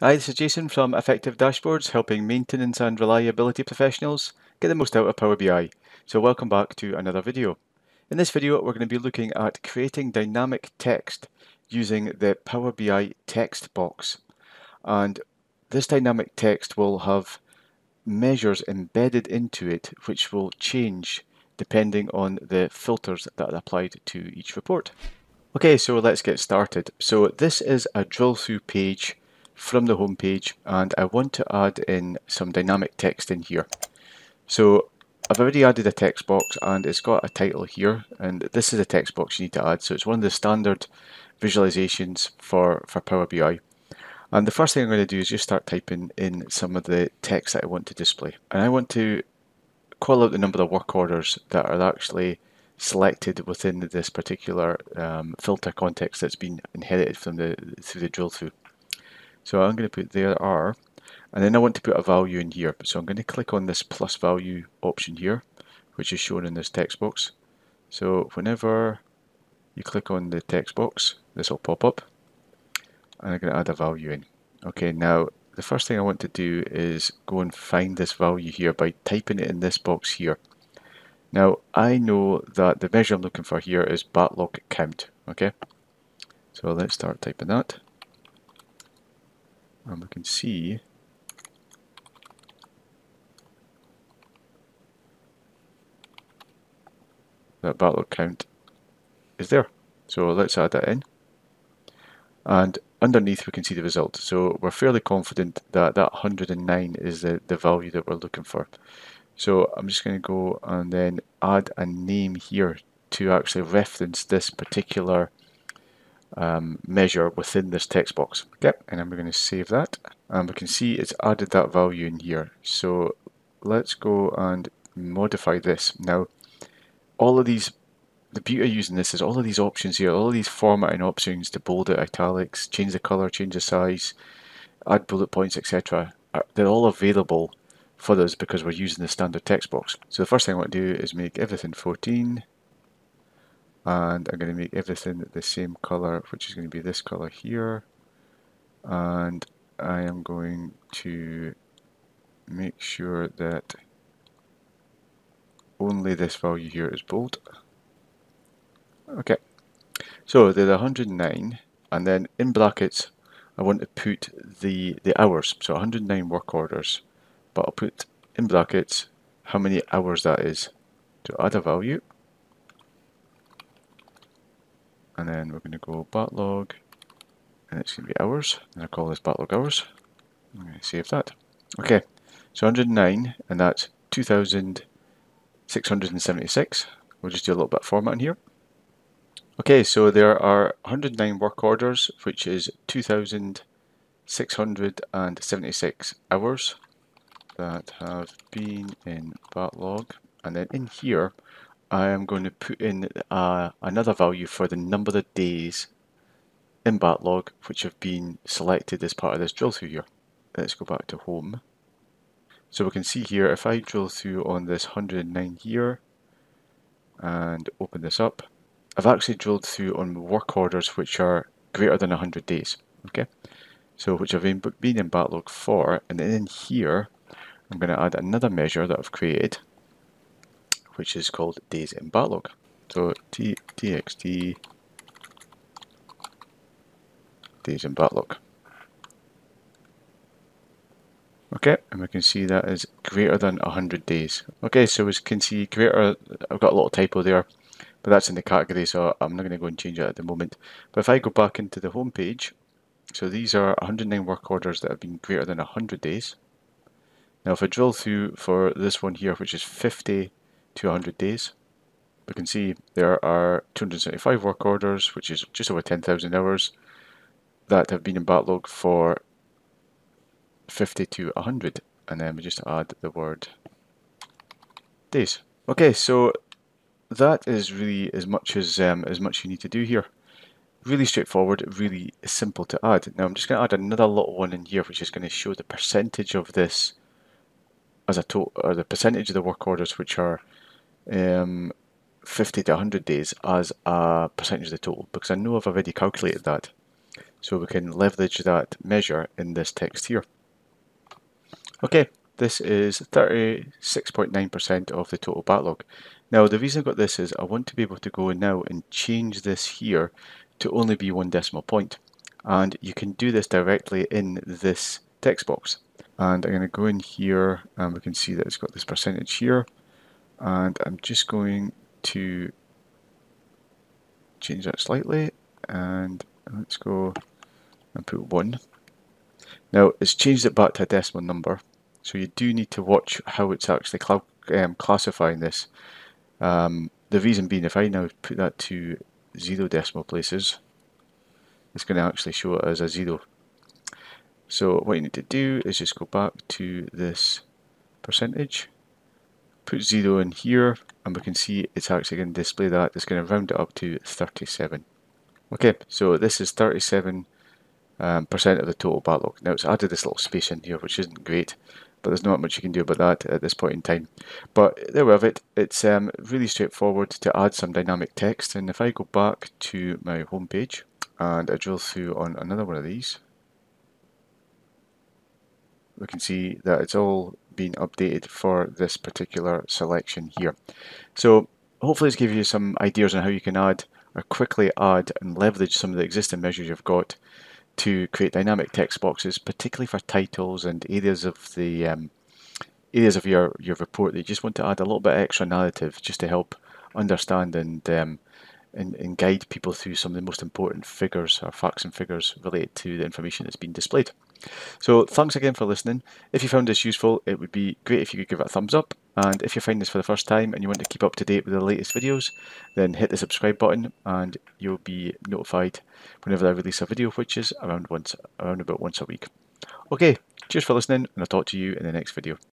Hi, this is Jason from Effective Dashboards, helping maintenance and reliability professionals get the most out of Power BI. So welcome back to another video. In this video, we're going to be looking at creating dynamic text using the Power BI text box. And this dynamic text will have measures embedded into it, which will change depending on the filters that are applied to each report. Okay, so let's get started. So this is a drill through page from the home page and I want to add in some dynamic text in here. So I've already added a text box and it's got a title here and this is a text box you need to add so it's one of the standard visualizations for, for Power BI. And the first thing I'm going to do is just start typing in some of the text that I want to display. And I want to call out the number of work orders that are actually selected within this particular um, filter context that's been inherited from the through the drill through. So I'm going to put there are, and then I want to put a value in here. So I'm going to click on this plus value option here, which is shown in this text box. So whenever you click on the text box, this will pop up, and I'm going to add a value in. Okay, now the first thing I want to do is go and find this value here by typing it in this box here. Now I know that the measure I'm looking for here is backlog count, okay? So let's start typing that and we can see that backlog count is there. So let's add that in. And underneath we can see the result. So we're fairly confident that that 109 is the, the value that we're looking for. So I'm just going to go and then add a name here to actually reference this particular um, measure within this text box. Okay, and I'm going to save that. And we can see it's added that value in here. So let's go and modify this. Now, all of these, the beauty of using this is all of these options here, all of these formatting options to bold it, italics, change the color, change the size, add bullet points, etc. They're all available for us because we're using the standard text box. So the first thing I want to do is make everything 14 and I'm going to make everything the same color which is going to be this color here. And I am going to make sure that only this value here is bold. Okay. So the 109 and then in brackets I want to put the the hours. So 109 work orders but I'll put in brackets how many hours that is to add a value and then we're going to go backlog. And it's going to be hours. And I call this backlog hours. I'm going to save that. Okay. So 109 and that's 2676 we'll just do a little bit of formatting here. Okay so there are 109 work orders which is 2676 hours that have been in backlog. And then in here I am going to put in uh, another value for the number of days in backlog which have been selected as part of this drill through here. Let's go back to home. So we can see here if I drill through on this 109 here and open this up, I've actually drilled through on work orders which are greater than 100 days. Okay, so which have been, in backlog for, and then in here I'm going to add another measure that I've created which is called days in backlog. So t txt days in backlog. Okay, and we can see that is greater than 100 days. Okay, so we can see greater, I've got a little typo there, but that's in the category, so I'm not going to go and change it at the moment. But if I go back into the home page, so these are 109 work orders that have been greater than 100 days. Now if I drill through for this one here, which is 50 200 days. We can see there are 275 work orders, which is just over 10,000 hours, that have been in backlog for 50 to 100. And then we just add the word days. Okay, so that is really as much as um, as much you need to do here. Really straightforward, really simple to add. Now I'm just going to add another little one in here, which is going to show the percentage of this as a total, or the percentage of the work orders which are um, 50 to 100 days as a percentage of the total because I know I've already calculated that. So we can leverage that measure in this text here. Okay, this is 36.9% of the total backlog. Now the reason I've got this is I want to be able to go now and change this here to only be one decimal point. And you can do this directly in this text box. And I'm going to go in here and we can see that it's got this percentage here. And I'm just going to change that slightly and let's go and put 1. Now it's changed it back to a decimal number so you do need to watch how it's actually cl um, classifying this. Um, the reason being if I now put that to zero decimal places it's going to actually show it as a zero. So what you need to do is just go back to this percentage, put zero in here, and we can see it's actually going to display that. It's going to round it up to 37. Okay, so this is 37 um, percent of the total backlog. Now it's added this little space in here, which isn't great, but there's not much you can do about that at this point in time. But there we have it. It's um, really straightforward to add some dynamic text. And if I go back to my home page, and I drill through on another one of these we can see that it's all been updated for this particular selection here. So hopefully it's given you some ideas on how you can add or quickly add and leverage some of the existing measures you've got to create dynamic text boxes, particularly for titles and areas of the um, areas of your, your report that you just want to add a little bit extra narrative just to help understand and um, and, and guide people through some of the most important figures or facts and figures related to the information that's been displayed. So thanks again for listening. If you found this useful, it would be great if you could give it a thumbs up. And if you're finding this for the first time and you want to keep up to date with the latest videos, then hit the subscribe button and you'll be notified whenever I release a video, which is around once, around about once a week. Okay, cheers for listening and I'll talk to you in the next video.